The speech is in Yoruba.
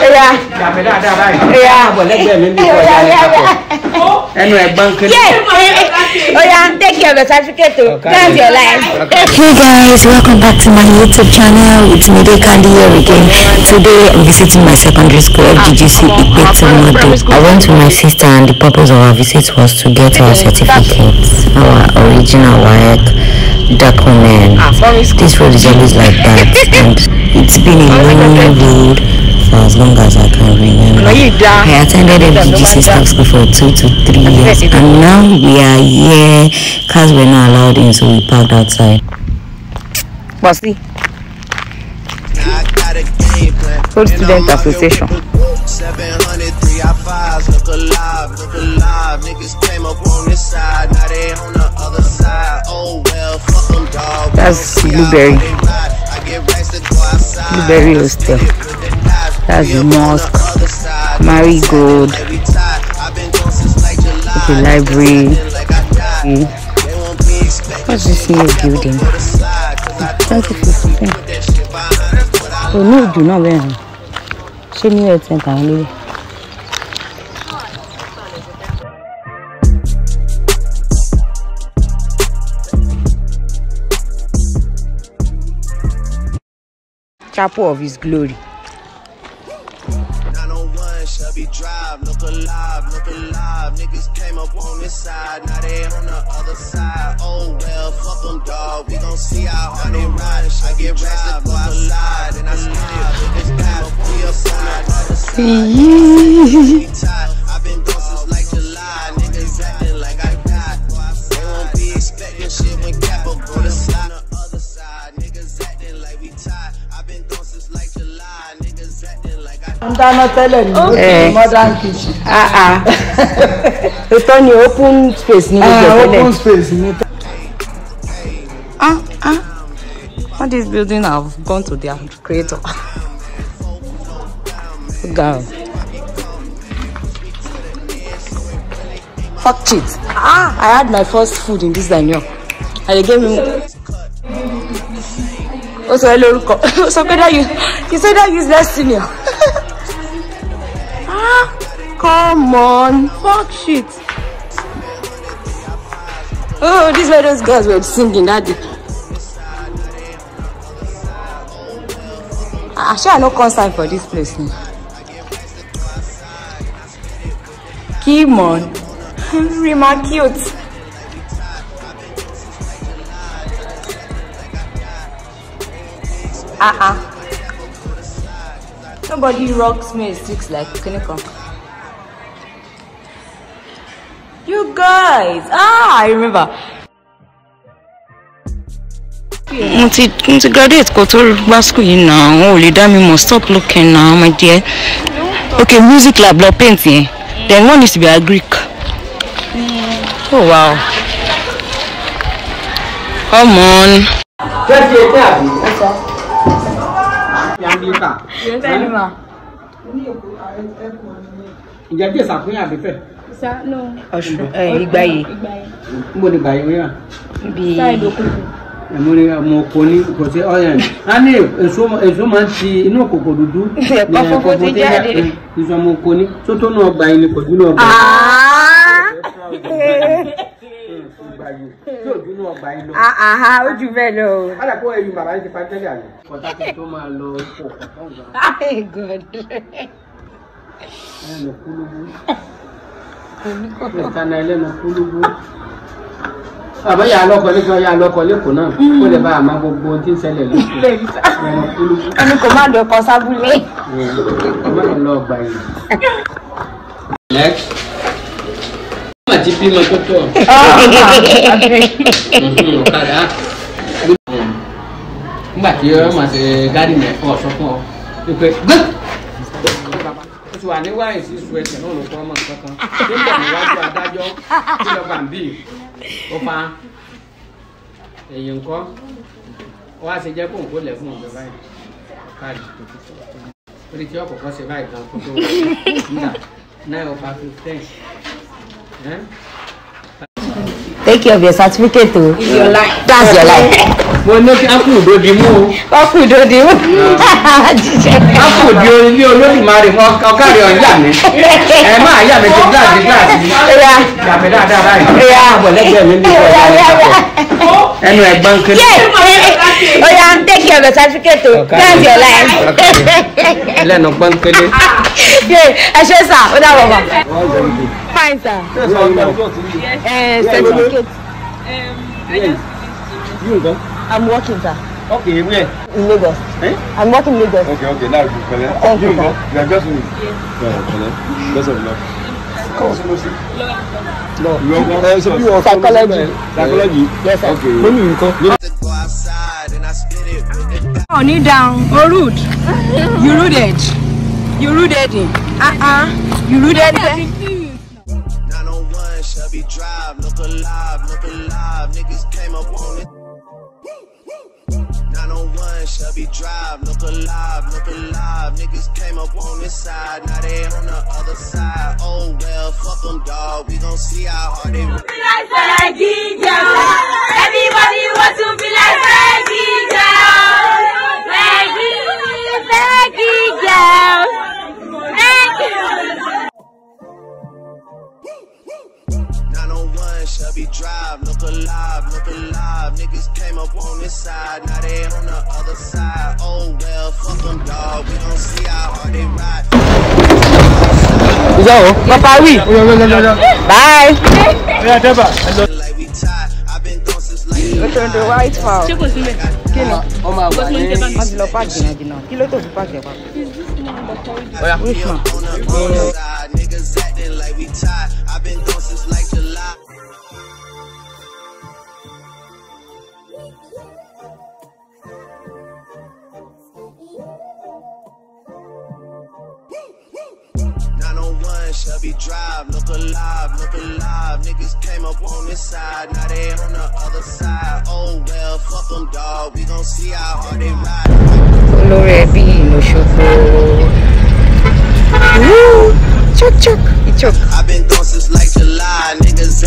Hey guys, welcome back to my YouTube channel. It's me, Kandi here again. Today I'm visiting my secondary school, FGGC ah. Ipetimode. I went to my sister and the purpose of our visit was to get our certificates, our original work document. Ah, this road is always like that and it's been a long road for as long as I can remember. I attended LGGC staff school for two to three years and now we are here. because we're not allowed in so we parked outside. Bossy. Whole Student Association. That's blueberry. Blueberry was still. That's the mosque, Marigold, the library. What's this new building? something. Oh no, do not wear them. She knew it and can Chapel of His Glory. Murphy Drive, look alive, look alive. Niggas came up on this side, now they on the other side. Oh well, fuck them, dog. We gon' see how hard they ride. I get rats before I slide, and I slide. Niggas came up on your side, other side. ń dáná tẹ́lẹ̀ ní open eh. modern kitchen. Ah, ah. ètò ni open space ni mo jẹ ah, tẹ́lẹ̀. open space ah ah all this building have gone to their creator. Girl. Fuck cheat. Ah, I had my first food in this diner. And they gave me. Also, hello, look up. so, that you, you said that less senior. Come on. Fuck shit. Oh, these were those girls were singing that day. Actually, ah, I no concern for this place. now. Come on. Rima cute. Uh-uh. Nobody rocks me like six like come? You guys! Ah, I remember. mo ti mo ti graduate kó tó gbá school yìí náà wọn ò lè dá mi mọ̀ stop looking now my dear okay music lab lọ paint yẹn then one is to be a Greek oh wow come on. jẹ́sí ẹgbẹ́ àbí. yes sir ǹjẹ́ jésà fún yàrá bífẹ̀. ọ̀ṣun ìgbàyè. níbo ni ìgbàyè wíwà. bí ẹ̀mú ni ọmọ oko ní kò sí ọyàn oh, á ní èso máa ń ti inú òkòkò dúdú ní ẹ̀kọ́ fún ti jáde ìṣọ́ ọmọ oko ní tó tó náà gbà yín ni kò dúró ọgbà yóò dúnú ọgbà yín lọ. àhà ah, ah, ah, ó jù bẹ́ẹ̀ lọ. ọ̀dà kó ẹyin bàbá yín ti pa tẹ́lẹ̀ àná. kọ́tà kí n tó máa lọ kó kọ́tà ọ̀gá ẹlẹ́nu kúlúbú ìtànà ẹlẹ́nu kúlúbú bàbá yà á lọkọ lẹkọọ yà á lọkọ lẹkọọ náà kó lè bá àmà gbogbo ohun tí ń ṣẹlẹ̀ lẹkọọ ẹlẹ́nu kúlúbú. ẹni kò má dọkọ sábúlé. ọmọ yẹn lọ gbà yìí. ọmọ ti bímọ tó tọ. Mhm, ọ̀kadà nígbà tí ọmọ ṣe gádìmẹ̀ ọ̀ sọ fún pé gbẹ́ ti wà ní wáyé sí ìṣù ẹsẹ̀ náà ló kọ́ ọmọ nǹkan kan tí ń bọ̀ níwájú adájọ́ tí lọ́ọ́ bàbí ó fa èyí nǹkan wá ṣe jẹ́ kóńkó lẹ̀ fún òun báyìí káàdì orí tí ọkọ̀ọ̀kọ́ ṣe báyìí gan kó tó wọ́n nígbà náírà ọba oh fifteen take care of your certificate o. Oh. it's your life. that's your life. Well, do do mo ní kí ápù òdòdì mú o. ápù òdòdì mú. ápù òdì ilé olódùmarè ọkàrí ọjà mi ẹ máa yà mí ti gíláàsì gíláàsì yà mí dáadáa láì. àbọ̀lẹ́gbẹ̀ẹ́ mi ní ìwọ̀n ẹnu ẹ̀gbọ́n kiri take your certificate o that's your life. ẹlẹ́nu pọ́ńpẹ́lẹ́. ẹ ṣe sà ó dà bàbà. fine sir. ẹ certificate. I'm working sir. Okay, where? In Lagos. Eh? I'm working in Lagos. Okay, okay, now you can Thank you. You are just me. Yes. Yeah, Best of luck. Law. Law. Law. Eh, Psychology. Psychology. Yes, sir. Okay. outside and I spit it with it. Oh, knee down. Oh, rude. You rude it. You rude it. Uh-uh. You rude it. Oh Shelby Drive, look alive, look alive, niggas came up on it. Oh Drive, look alive, look alive. Niggas came up on this side, now they on the other side. Oh well, fuck them, dawg. We gon' see how hard they. Be Everybody wants to be like Fergie. other side. Oh well, fuck them, dog. We don't see how hard they ride. Yo, Papa, we. Yo, yo, yo, yo, yo. Bye. Yeah, Deba. I've been gone since like. Turn the right file. Ṣé kò sílẹ̀? Kí ni? Ọmọ àgbà ní Májìlọ Park jìnnà jìnnà. Kí ló tó fi park ẹ̀ pa? Oya. Which one? Niggas acting like we tied. I've been gone since like July. Shelby Drive, look alive, look alive. Niggas came up on this side, now they on the other side. Oh well, fuck them, dog. We gon' see how hard they ride. Woo! Chuck, chuck, chuck. I've been gone since like July, niggas.